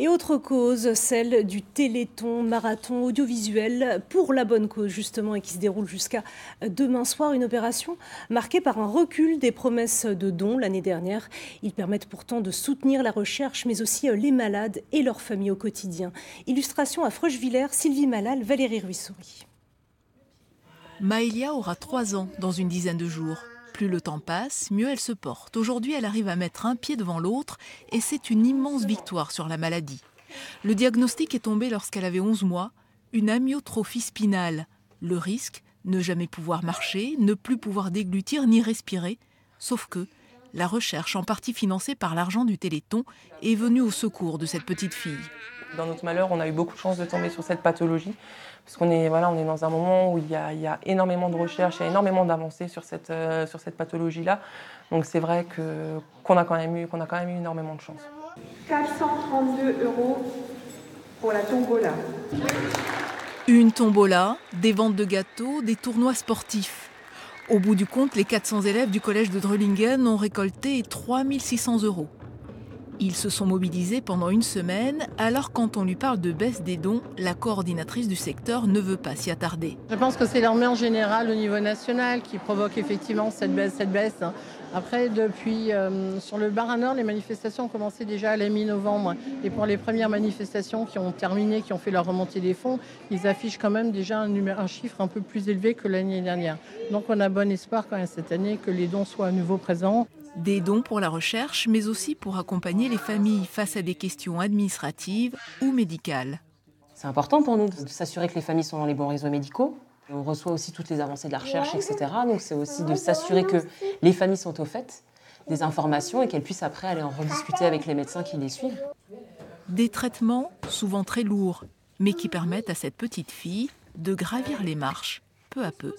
Et autre cause, celle du Téléthon marathon audiovisuel pour la bonne cause justement et qui se déroule jusqu'à demain soir. Une opération marquée par un recul des promesses de dons l'année dernière. Ils permettent pourtant de soutenir la recherche mais aussi les malades et leurs familles au quotidien. Illustration à Frochevillers, Sylvie Malal, Valérie Ruissoury. Maëlia aura trois ans dans une dizaine de jours. Plus le temps passe, mieux elle se porte. Aujourd'hui, elle arrive à mettre un pied devant l'autre et c'est une immense victoire sur la maladie. Le diagnostic est tombé lorsqu'elle avait 11 mois, une amyotrophie spinale. Le risque, ne jamais pouvoir marcher, ne plus pouvoir déglutir ni respirer. Sauf que la recherche, en partie financée par l'argent du Téléthon, est venue au secours de cette petite fille. Dans notre malheur, on a eu beaucoup de chance de tomber sur cette pathologie, parce qu'on est, voilà, on est dans un moment où il y a, énormément de recherches, il y a énormément d'avancées sur cette, euh, sur cette pathologie-là. Donc c'est vrai que, qu'on, a quand même eu, qu'on a quand même eu énormément de chance. 432 euros pour la tombola. Une tombola, des ventes de gâteaux, des tournois sportifs. Au bout du compte, les 400 élèves du collège de Dröllingen ont récolté 3600 euros. Ils se sont mobilisés pendant une semaine, alors quand on lui parle de baisse des dons, la coordinatrice du secteur ne veut pas s'y attarder. Je pense que c'est l'armée en général au niveau national qui provoque effectivement cette baisse. Après, depuis euh, sur le Bar Nord, les manifestations ont commencé déjà à la mi-novembre. Et pour les premières manifestations qui ont terminé, qui ont fait leur remontée des fonds, ils affichent quand même déjà un, un chiffre un peu plus élevé que l'année dernière. Donc on a bon espoir quand même cette année que les dons soient à nouveau présents. Des dons pour la recherche, mais aussi pour accompagner les familles face à des questions administratives ou médicales. C'est important pour nous de s'assurer que les familles sont dans les bons réseaux médicaux. On reçoit aussi toutes les avancées de la recherche, etc. Donc c'est aussi de s'assurer que les familles sont au fait des informations et qu'elles puissent après aller en rediscuter avec les médecins qui les suivent. Des traitements souvent très lourds, mais qui permettent à cette petite fille de gravir les marches peu à peu.